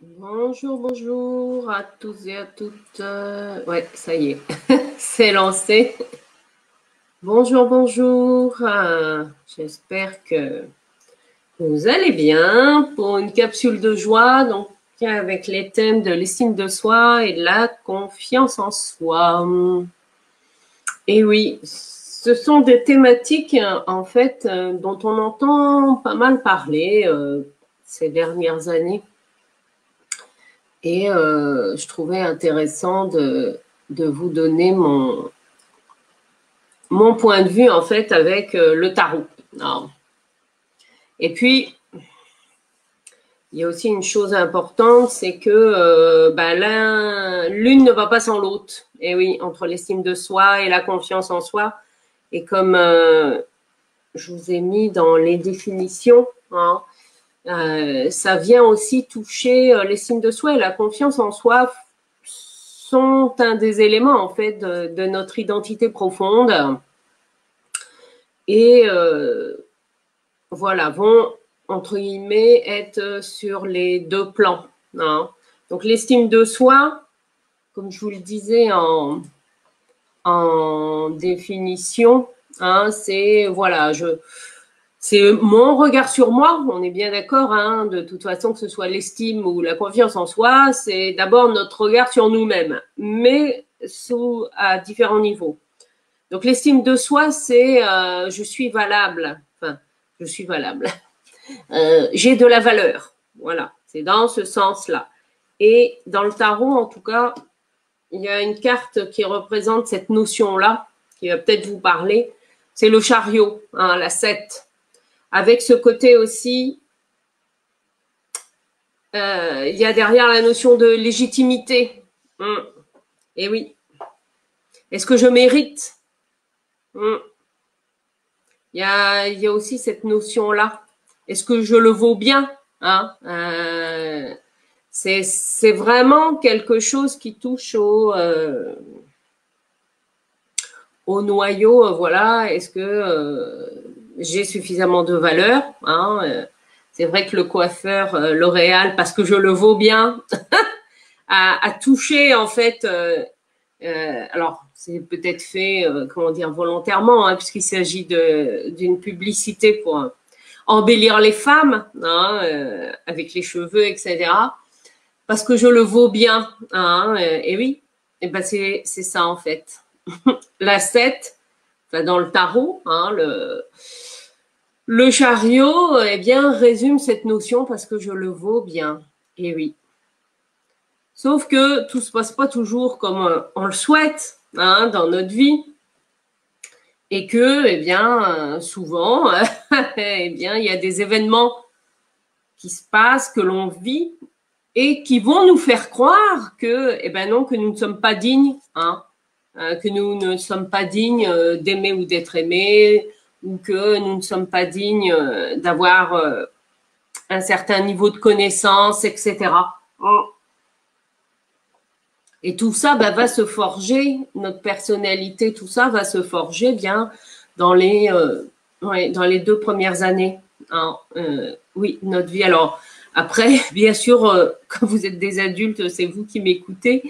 Bonjour, bonjour à tous et à toutes. Euh, ouais, ça y est, c'est lancé. Bonjour, bonjour. Euh, j'espère que vous allez bien pour une capsule de joie, donc avec les thèmes de l'estime de soi et de la confiance en soi. Et oui, ce sont des thématiques en fait dont on entend pas mal parler euh, ces dernières années. Et euh, je trouvais intéressant de, de, vous donner mon, mon point de vue en fait avec euh, le tarot. Et puis, il y a aussi une chose importante, c'est que euh, ben, l'une ne va pas sans l'autre. Et oui, entre l'estime de soi et la confiance en soi. Et comme je vous ai mis dans les définitions, hein, euh, ça vient aussi toucher euh, les signes de soi et la confiance en soi sont un des éléments en fait de, notre identité profonde et euh, voilà vont entre guillemets être sur les deux plans. Hein. Donc l'estime de soi, comme je vous le disais en, en définition, hein, c'est voilà je c'est mon regard sur moi, on est bien d'accord, hein, de toute façon, que ce soit l'estime ou la confiance en soi, c'est d'abord notre regard sur nous-mêmes, mais sous, à différents niveaux. Donc l'estime de soi, c'est euh, je suis valable, enfin, je suis valable, euh, j'ai de la valeur, voilà, c'est dans ce sens-là. Et dans le tarot, en tout cas, il y a une carte qui représente cette notion-là, qui va peut-être vous parler, c'est le chariot, hein, la 7 avec ce côté aussi, euh, il y a derrière la notion de légitimité. Hum. Et oui. Est-ce que je mérite? Hum. il, y a, il, y a, aussi cette notion-là. Est-ce que je le vaux bien? Hein euh, C'est vraiment quelque chose qui touche au, euh, au noyau. Voilà. Est-ce que j'ai suffisamment de valeur. Hein, euh, c'est vrai que le coiffeur euh, L'Oréal, parce que je le vaux bien, a, touché en fait. Euh, alors c'est peut-être fait, comment dire, volontairement, hein, puisqu'il s'agit d'une publicité pour embellir les femmes, hein, avec les cheveux, etc. Parce que je le vaux bien. Et oui, et ben c'est ça en fait. La 7, dans le tarot, hein, le, le chariot, eh résume cette notion parce que je le vaux bien. Et oui. Sauf que tout se passe pas toujours comme euh, on le souhaite hein, dans notre vie. Et que, eh bien, souvent, eh il y a des événements qui se passent, que l'on vit, et qui vont nous faire croire que, eh ben non, que nous ne sommes pas dignes, hein, euh, que nous ne sommes pas dignes euh, d'aimer ou d'être aimés, ou que nous ne sommes pas dignes euh, d'avoir euh, un certain niveau de connaissance, etc. Et tout ça bah, va se forger, notre personnalité, tout ça va se forger bien dans les, euh, dans les deux premières années. Hein, oui, notre vie. Alors, après, bien sûr, quand vous êtes des adultes, c'est vous qui m'écoutez.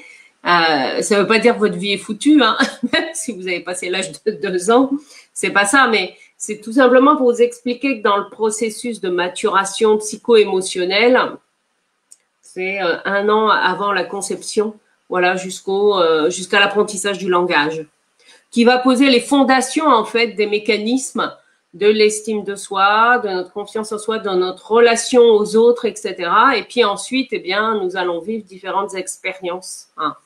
ça ne veut pas dire que votre vie est foutue, hein, même si vous avez passé l'âge de deux ans c'est pas ça, mais c'est tout simplement pour vous expliquer que dans le processus de maturation psycho-émotionnelle, c'est euh, un an avant la conception, voilà, jusqu'au euh, jusqu'à l'apprentissage du langage, qui va poser les fondations en fait des mécanismes de l'estime de soi, de notre confiance en soi, de notre relation aux autres, etc. Et puis ensuite, eh bien, nous allons vivre différentes expériences. Hein.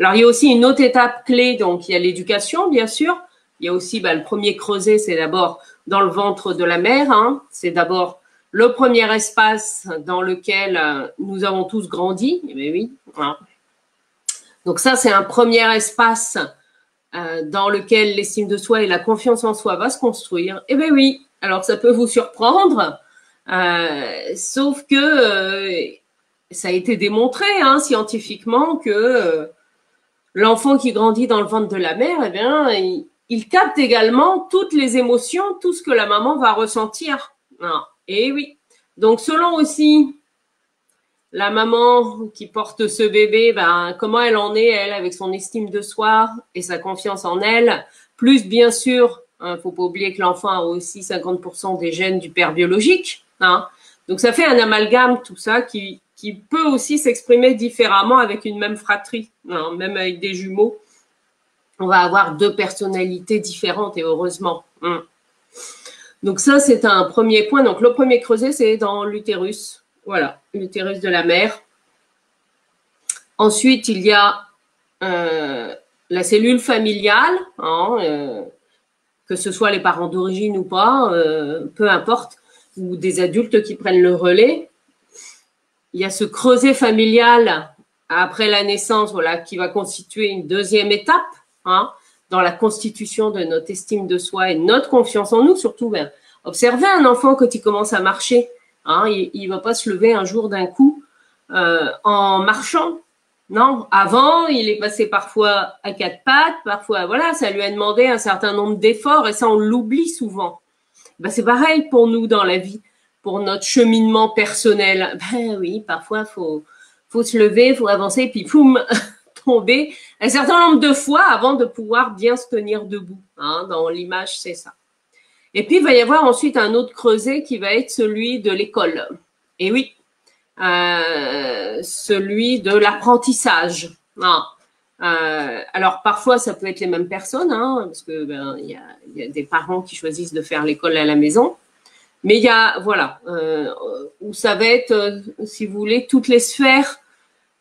Alors, il y a aussi une autre étape clé, donc il y a l'éducation, bien sûr, il y a aussi bah, le premier creuset, c'est d'abord dans le ventre de la mère. Hein. C'est d'abord le premier espace dans lequel euh, nous avons tous grandi. Eh bien, oui. Donc ça, c'est un premier espace euh, dans lequel l'estime de soi et la confiance en soi va se construire. Eh bien oui. Alors ça peut vous surprendre, euh, sauf que ça a été démontré hein, scientifiquement que l'enfant qui grandit dans le ventre de la mère, eh bien, il, il capte également toutes les émotions, tout ce que la maman va ressentir. Ah, et oui. Donc, selon aussi la maman qui porte ce bébé, ben, comment elle en est, elle, avec son estime de soi et sa confiance en elle, plus bien sûr, il hein, faut pas oublier que l'enfant a aussi 50% des gènes du père biologique. Hein. Donc ça fait un amalgame, tout ça, qui, qui peut aussi s'exprimer différemment avec une même fratrie, hein, même avec des jumeaux. On va avoir deux personnalités différentes et heureusement. Hein. Donc ça, c'est un premier point. Donc le premier creuset, c'est dans l'utérus. Voilà, l'utérus de la mère. Ensuite, il y a euh, la cellule familiale, hein, euh, que ce soit les parents d'origine ou pas, euh, peu importe, ou des adultes qui prennent le relais. Il y a ce creuset familial après la naissance, voilà, qui va constituer une deuxième étape hein, dans la constitution de notre estime de soi et notre confiance en nous, surtout. Ben, observez un enfant quand il commence à marcher. Hein, il ne va pas se lever un jour d'un coup euh, en marchant. Non, avant, il est passé parfois à quatre pattes, parfois, voilà, ça lui a demandé un certain nombre d'efforts et ça, on l'oublie souvent. Ben, c'est pareil pour nous dans la vie, pour notre cheminement personnel. Ben oui, parfois, faut, faut se lever, faut avancer, puis poum, tomber un certain nombre de fois avant de pouvoir bien se tenir debout. Hein, dans l'image, c'est ça. Et puis, il va y avoir ensuite un autre creuset qui va être celui de l'école. Et oui, euh, celui de l'apprentissage. Ah. Euh, alors parfois ça peut être les mêmes personnes, hein, parce que ben il y a, des parents qui choisissent de faire l'école à la maison, mais il y a voilà euh, où ça va être, si vous voulez, toutes les sphères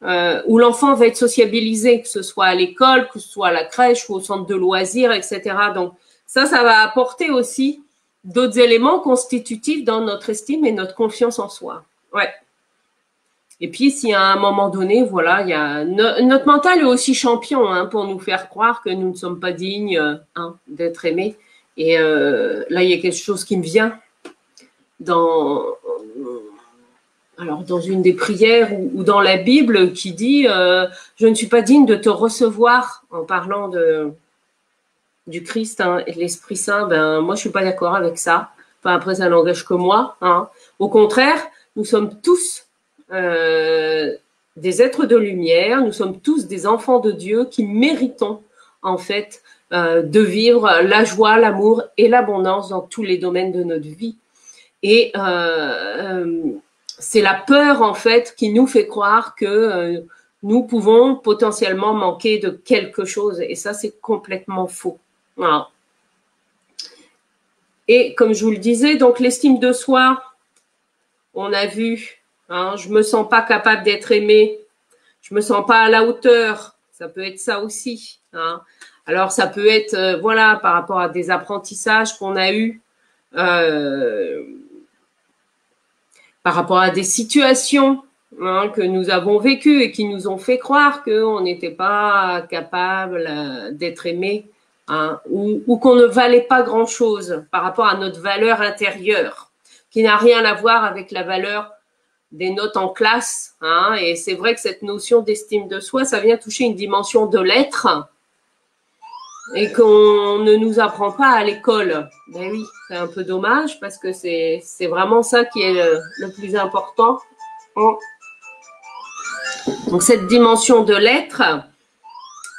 euh, où l'enfant va être sociabilisé, que ce soit à l'école, que ce soit à la crèche ou au centre de loisirs, etc. Donc ça, ça va apporter aussi d'autres éléments constitutifs dans notre estime et notre confiance en soi. Ouais. Et puis, si à un moment donné, voilà, il y a notre mental est aussi champion hein, pour nous faire croire que nous ne sommes pas dignes hein, d'être aimés. Et euh, là, il y a quelque chose qui me vient dans alors dans une des prières ou, dans la Bible qui dit euh, je ne suis pas digne de te recevoir en parlant de du Christ hein, et de l'Esprit Saint. Ben moi, je suis pas d'accord avec ça. Enfin après, ça n'engage que moi. Hein. Au contraire, nous sommes tous euh, des êtres de lumière, nous sommes tous des enfants de Dieu qui méritons en fait euh, de vivre la joie, l'amour et l'abondance dans tous les domaines de notre vie. Et euh, c'est la peur en fait qui nous fait croire que nous pouvons potentiellement manquer de quelque chose. Et ça, c'est complètement faux. Et comme je vous le disais, donc l'estime de soi, on a vu Hein, je me sens pas capable d'être aimé. Je me sens pas à la hauteur. Ça peut être ça aussi. Hein. Alors ça peut être euh, voilà par rapport à des apprentissages qu'on a eus, euh, par rapport à des situations hein, que nous avons vécues et qui nous ont fait croire qu'on n'était pas capable euh, d'être aimé hein, ou, ou qu'on ne valait pas grand chose par rapport à notre valeur intérieure, qui n'a rien à voir avec la valeur des notes en classe. Hein, et c'est vrai que cette notion d'estime de soi, ça vient toucher une dimension de l'être et qu'on ne nous apprend pas à l'école. Ben oui, c'est un peu dommage parce que c'est, vraiment ça qui est le, plus important. Donc cette dimension de l'être,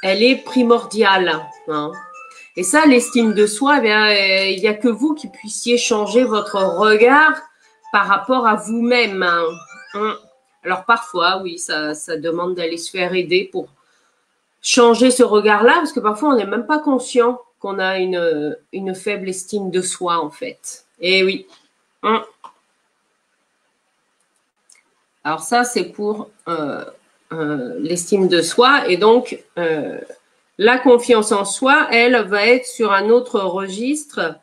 elle est primordiale. Hein. Et ça, l'estime de soi, eh il n'y a que vous qui puissiez changer votre regard par rapport à vous-même. Hein. Hein. Alors parfois, oui, ça demande d'aller se faire aider pour changer ce regard-là, parce que parfois on n'est même pas conscient qu'on a une, une, faible estime de soi, en fait. Eh oui. Hein. Alors ça, c'est pour euh, euh, l'estime de soi. Et donc, euh, la confiance en soi, elle va être sur un autre registre.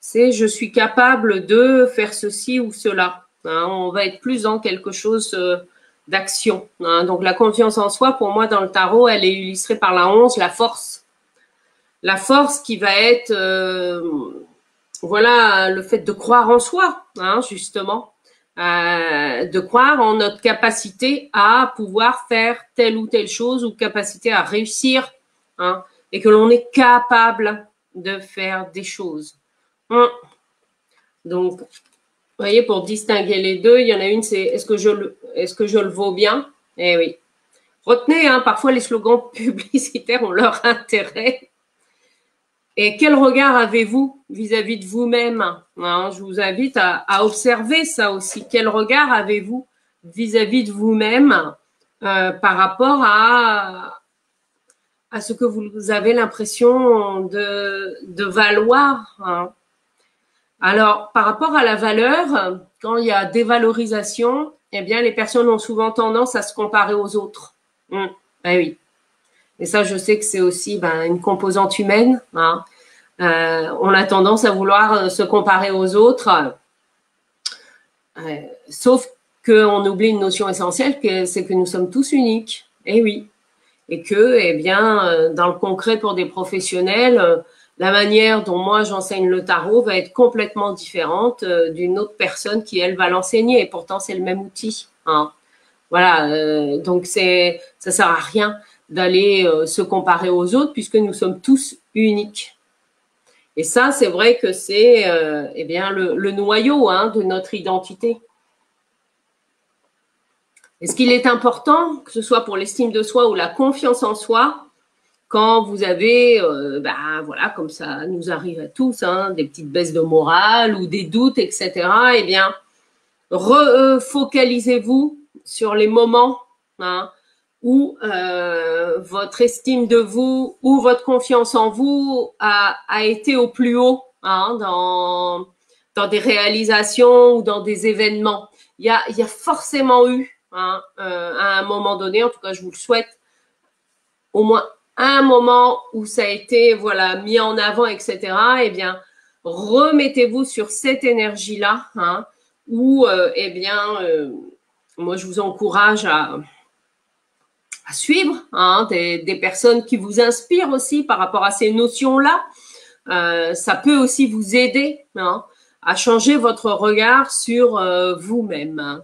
C'est je suis capable de faire ceci ou cela. Hein, on va être plus dans quelque chose d'action. Hein. Donc la confiance en soi, pour moi, dans le tarot, elle est illustrée par la 11, la force. La force qui va être, euh, voilà, le fait de croire en soi, hein, justement. Euh, de croire en notre capacité à pouvoir faire telle ou telle chose ou capacité à réussir, et que l'on est capable de faire des choses. Donc, voyez, pour distinguer les deux, il y en a une, c'est est-ce que je le, est-ce que je le vaux bien? Eh oui. Retenez, hein, parfois les slogans publicitaires ont leur intérêt. Et quel regard avez-vous vis-à-vis de vous-même? Hein, Je vous invite à, observer ça aussi. Quel regard avez-vous vis-à-vis de vous-même euh, par rapport à, à ce que vous avez l'impression de, de valoir? Hein? Alors, par rapport à la valeur, quand il y a dévalorisation, eh bien, les personnes ont souvent tendance à se comparer aux autres. Ben oui. Et ça, je sais que c'est aussi ben, une composante humaine. Hein. Euh, on a tendance à vouloir euh, se comparer aux autres, euh, sauf qu'on oublie une notion essentielle, c'est que nous sommes tous uniques. Eh oui. Et que, eh bien, dans le concret pour des professionnels, la manière dont moi j'enseigne le tarot va être complètement différente d'une autre personne qui elle va l'enseigner. Et pourtant, c'est le même outil. Hein. Voilà, euh, donc c'est ça sert à rien d'aller euh, se comparer aux autres puisque nous sommes tous uniques. Et ça, c'est vrai que c'est euh, eh bien le, noyau hein, de notre identité. Est-ce qu'il est important, que ce soit pour l'estime de soi ou la confiance en soi, quand vous avez, bah, voilà, comme ça nous arrive à tous, hein, des petites baisses de morale ou des doutes, etc. Eh bien, refocalisez-vous sur les moments hein, où euh, votre estime de vous ou votre confiance en vous a, été au plus haut hein, dans, des réalisations ou dans des événements. Il y a, y a forcément eu, euh, à un moment donné, en tout cas je vous le souhaite, au moins un moment où ça a été voilà mis en avant, etc. Eh bien, remettez-vous sur cette énergie-là, hein, où euh, eh bien moi, je vous encourage à, suivre hein, des, personnes qui vous inspirent aussi par rapport à ces notions-là. Euh, ça peut aussi vous aider hein, à changer votre regard sur euh, vous-même.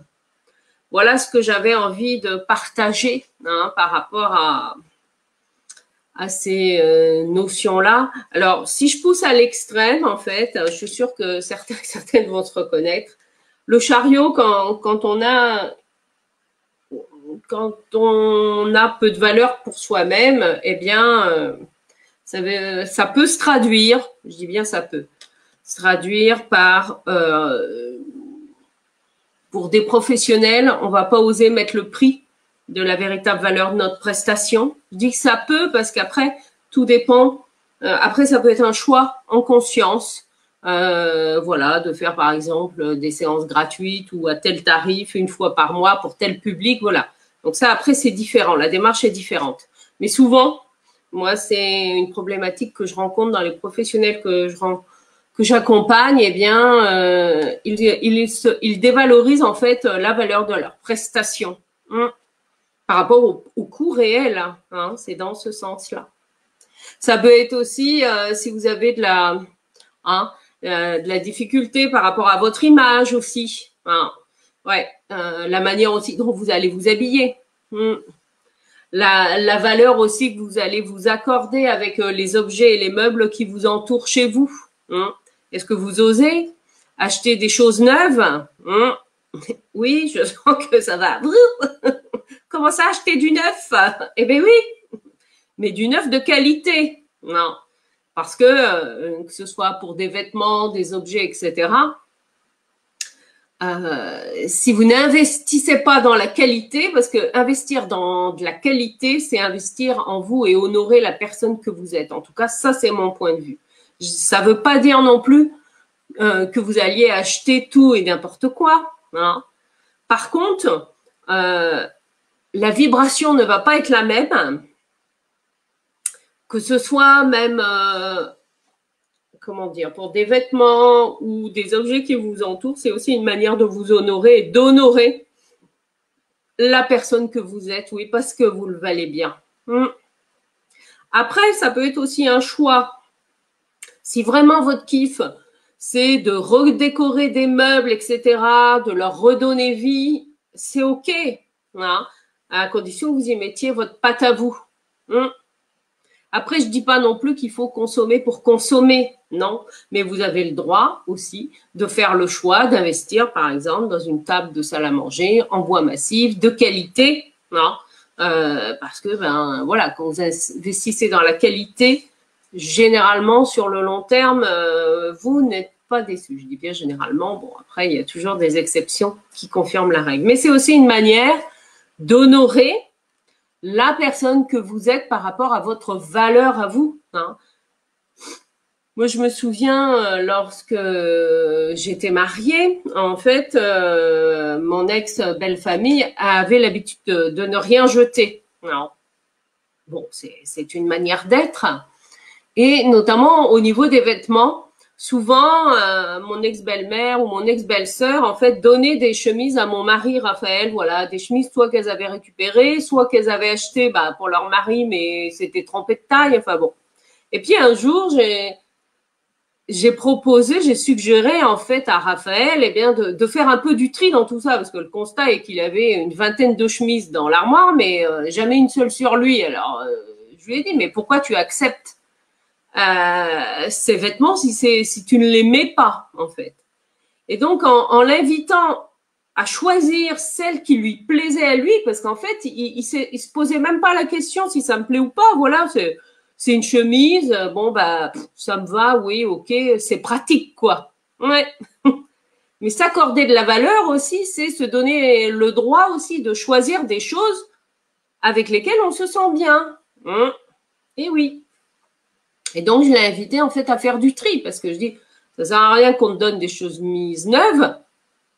Voilà ce que j'avais envie de partager hein, par rapport à, à ces euh, notions-là. Alors, si je pousse à l'extrême, en fait, je suis sûre que certains, certaines vont se reconnaître. Le chariot, quand, on a peu de valeur pour soi-même, eh bien, euh, ça, peut se traduire, je dis bien ça peut, se traduire par, euh, pour des professionnels, on va pas oser mettre le prix de la véritable valeur de notre prestation. Je dis que ça peut parce qu'après, tout dépend. Euh, après, ça peut être un choix en conscience. voilà, de faire par exemple des séances gratuites ou à tel tarif une fois par mois pour tel public, voilà. Donc ça, après, c'est différent. La démarche est différente. Mais souvent, moi, c'est une problématique que je rencontre dans les professionnels que je que j'accompagne. Eh bien, euh, ils, ils, dévalorisent en fait la valeur de leur prestation hein, par rapport au, coût réel. Hein, c'est dans ce sens-là. Ça peut être aussi euh, si vous avez de la, hein, euh, de la difficulté par rapport à votre image aussi. Hein, Ouais, euh, la manière aussi dont vous allez vous habiller. Hmm. La, valeur aussi que vous allez vous accorder avec les objets et les meubles qui vous entourent chez vous. Hmm. Est-ce que vous osez acheter des choses neuves? Hmm. Oui, je sens que ça va. Comment ça acheter du neuf? Eh bien oui, mais du neuf de qualité. Non, parce que euh, que ce soit pour des vêtements, des objets, etc. Euh, si vous n'investissez pas dans la qualité, parce que investir dans de la qualité, c'est investir en vous et honorer la personne que vous êtes. En tout cas, ça, c'est mon point de vue. Ça ne veut pas dire non plus euh, que vous alliez acheter tout et n'importe quoi. Hein. Par contre, la vibration ne va pas être la même, que ce soit même comment dire, pour des vêtements ou des objets qui vous entourent, c'est aussi une manière de vous honorer et d'honorer la personne que vous êtes, oui, parce que vous le valez bien. Hmm. Après, ça peut être aussi un choix. Si vraiment votre kiff, c'est de redécorer des meubles, etc., de leur redonner vie, c'est OK, hein, à condition que vous y mettiez votre pâte à vous. Hmm. Après, je dis pas non plus qu'il faut consommer pour consommer. Non, mais vous avez le droit aussi de faire le choix d'investir, par exemple, dans une table de salle à manger en bois massif de qualité, non euh, Parce que, ben voilà, quand vous investissez dans la qualité, généralement sur le long terme, euh, vous n'êtes pas déçu. Je dis bien généralement. Bon, après, il y a toujours des exceptions qui confirment la règle. Mais c'est aussi une manière d'honorer la personne que vous êtes par rapport à votre valeur à vous. Hein. Moi, je me souviens euh, lorsque j'étais mariée, en fait, euh, mon ex-belle-famille avait l'habitude de, ne rien jeter. Bon, c'est une manière d'être. Et notamment au niveau des vêtements, souvent, euh, mon ex-belle-mère ou mon ex-belle-sœur, en fait, donnait des chemises à mon mari Raphaël. Voilà, des chemises soit qu'elles avaient récupérées, soit qu'elles avaient achetées bah, pour leur mari, mais c'était trompé de taille. Enfin bon. Et puis un jour, j'ai proposé, j'ai suggéré en fait à Raphaël eh bien, de, de, faire un peu du tri dans tout ça, parce que le constat est qu'il avait une vingtaine de chemises dans l'armoire, mais euh, jamais une seule sur lui. Alors, euh, je lui ai dit, mais pourquoi tu acceptes? Euh, ces vêtements si, si tu ne les mets pas, en fait Et donc, en, en l'invitant à choisir celle qui lui plaisait à lui, parce qu'en fait, il, il, il se posait même pas la question si ça me plaît ou pas. Voilà, c'est c'est une chemise, euh, bon bah ça me va, oui, ok, c'est pratique quoi. Ouais. Mais s'accorder de la valeur aussi, c'est se donner le droit aussi de choisir des choses avec lesquelles on se sent bien. Hein Et oui. Et donc je l'ai invité en fait à faire du tri parce que je dis ça sert à rien qu'on te donne des choses mises neuves,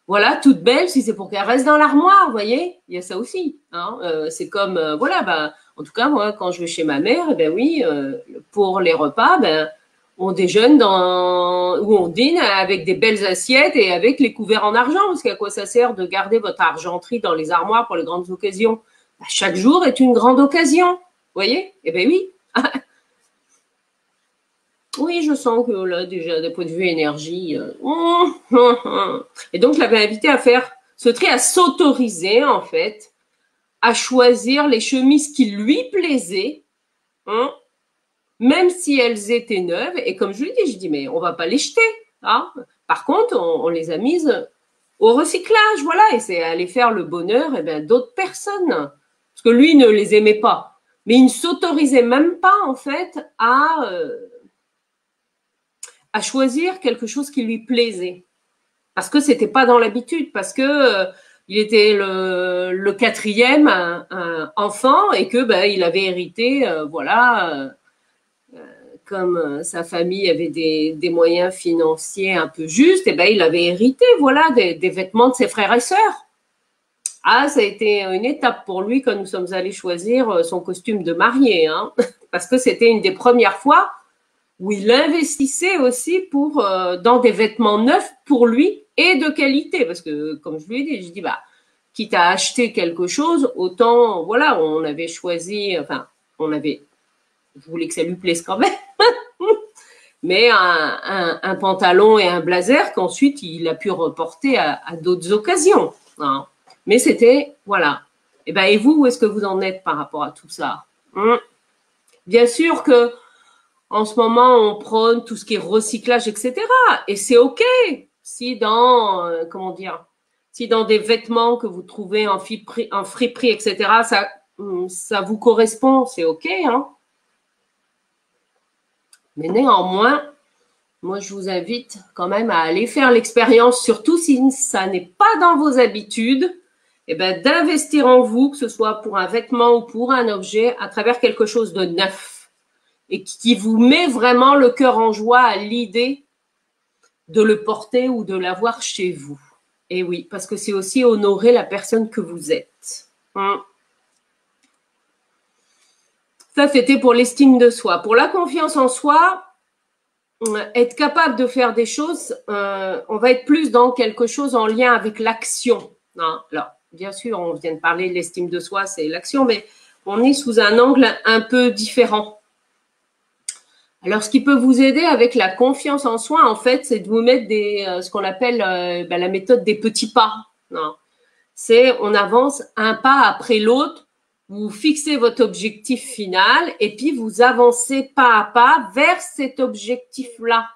voilà, toutes belles si c'est pour qu'elles restent dans l'armoire, vous voyez. Il y a ça aussi. Hein euh, c'est comme euh, voilà, bah en tout cas, moi, quand je vais chez ma mère, eh ben oui, euh, pour les repas, ben, on déjeune dans, ou on dîne avec des belles assiettes et avec les couverts en argent, parce qu'à quoi ça sert de garder votre argenterie dans les armoires pour les grandes occasions? Ben, Chaque jour est une grande occasion, vous voyez Eh ben oui. oui, je sens que là, déjà, d'un point de vue énergie, euh, et donc je l'avais invité à faire ce tri, à s'autoriser en fait à choisir les chemises qui lui plaisaient, hein, même si elles étaient neuves. Et comme je lui dis, je dis, mais on va pas les jeter. Hein. Par contre, on, les a mises au recyclage, voilà, et c'est aller faire le bonheur eh d'autres personnes. Parce que lui ne les aimait pas. Mais il ne s'autorisait même pas, en fait, à, euh, à choisir quelque chose qui lui plaisait. Parce que c'était pas dans l'habitude, parce que euh, il était le, quatrième enfant et que ben, il avait hérité, euh, voilà, euh, comme sa famille avait des, moyens financiers un peu justes, et ben il avait hérité, voilà, des, vêtements de ses frères et sœurs. Ah, ça a été une étape pour lui quand nous sommes allés choisir son costume de mariée, hein, parce que c'était une des premières fois où il investissait aussi pour dans des vêtements neufs pour lui et de qualité. Parce que, comme je lui ai dit, je dis, bah, quitte à acheter quelque chose, autant, voilà, on avait choisi, enfin, on avait, je voulais que ça lui plaise quand même, mais un, pantalon et un blazer qu'ensuite il a pu reporter à, d'autres occasions. Hein. Mais c'était, voilà. Et eh ben, et vous, où est-ce que vous en êtes par rapport à tout ça hein? Bien sûr que en ce moment, on prône tout ce qui est recyclage, etc. Et c'est OK si dans, euh, comment dire, si dans des vêtements que vous trouvez en, en friperie, etc., ça, hum, ça vous correspond, c'est OK. Hein Mais néanmoins, moi, je vous invite quand même à aller faire l'expérience, surtout si ça n'est pas dans vos habitudes, eh ben, d'investir en vous, que ce soit pour un vêtement ou pour un objet, à travers quelque chose de neuf et qui vous met vraiment le cœur en joie à l'idée de le porter ou de l'avoir chez vous. Et oui, parce que c'est aussi honorer la personne que vous êtes. Hein. Ça, c'était pour l'estime de soi. Pour la confiance en soi, euh, être capable de faire des choses, euh, on va être plus dans quelque chose en lien avec l'action. Hein. Alors, bien sûr, on vient de parler de l'estime de soi, c'est l'action, mais on est sous un angle un peu différent. Alors, ce qui peut vous aider avec la confiance en soi, en fait, c'est de vous mettre des, euh, ce qu'on appelle euh, ben, la méthode des petits pas. C'est on avance un pas après l'autre, vous fixez votre objectif final et puis vous avancez pas à pas vers cet objectif-là.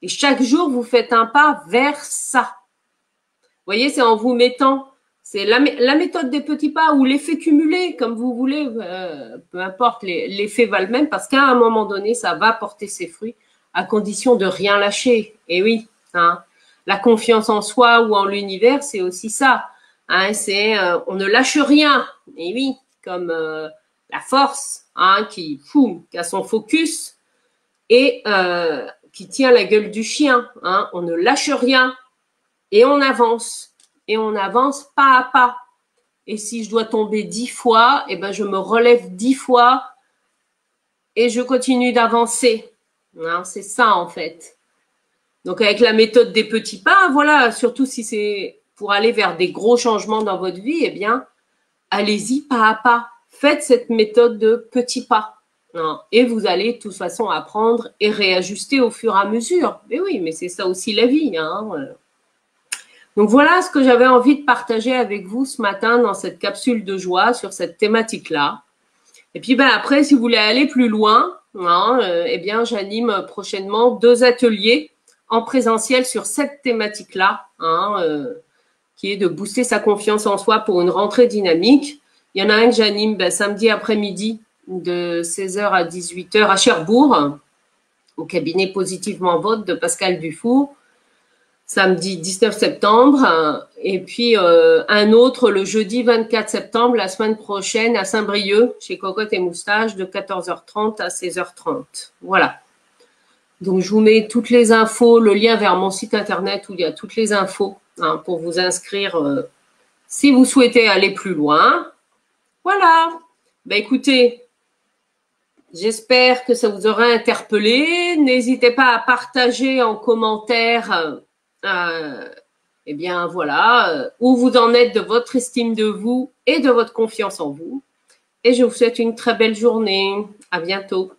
Et chaque jour, vous faites un pas vers ça. Vous voyez, c'est en vous mettant, c'est la, méthode des petits pas ou l'effet cumulé, comme vous voulez, euh, peu importe, l'effet va le même parce qu'à un moment donné, ça va porter ses fruits à condition de rien lâcher. Et oui, hein, la confiance en soi ou en l'univers, c'est aussi ça. Hein, c'est euh, on ne lâche rien. Et oui, comme euh, la force hein, qui, qui a son focus et qui tient la gueule du chien. On ne lâche rien et on avance. Et on avance pas à pas. Et si je dois tomber dix fois, eh ben je me relève dix fois et je continue d'avancer. Hein, c'est ça en fait. Donc avec la méthode des petits pas, voilà, surtout si c'est pour aller vers des gros changements dans votre vie, eh bien, allez-y pas à pas. Faites cette méthode de petits pas. Hein, et vous allez de toute façon apprendre et réajuster au fur et à mesure. Mais oui, mais c'est ça aussi la vie. Hein. Donc voilà ce que j'avais envie de partager avec vous ce matin dans cette capsule de joie sur cette thématique-là. Et puis ben après, si vous voulez aller plus loin, hein, euh, eh bien j'anime prochainement deux ateliers en présentiel sur cette thématique-là, hein, euh, qui est de booster sa confiance en soi pour une rentrée dynamique. Il y en a un que j'anime ben, samedi après-midi de 16h à 18h à Cherbourg, au cabinet Positivement Vote de Pascal Dufour samedi 19 septembre, et puis euh, un autre le jeudi 24 septembre, la semaine prochaine à Saint-Brieuc, chez Cocotte et Moustache, de 14h30 à 16h30. Voilà. Donc je vous mets toutes les infos, le lien vers mon site internet où il y a toutes les infos hein, pour vous inscrire euh, si vous souhaitez aller plus loin. Voilà. Ben écoutez, j'espère que ça vous aura interpellé. N'hésitez pas à partager en commentaire euh, eh bien voilà, euh, où vous en êtes de votre estime de vous et de votre confiance en vous. Et je vous souhaite une très belle journée. À bientôt.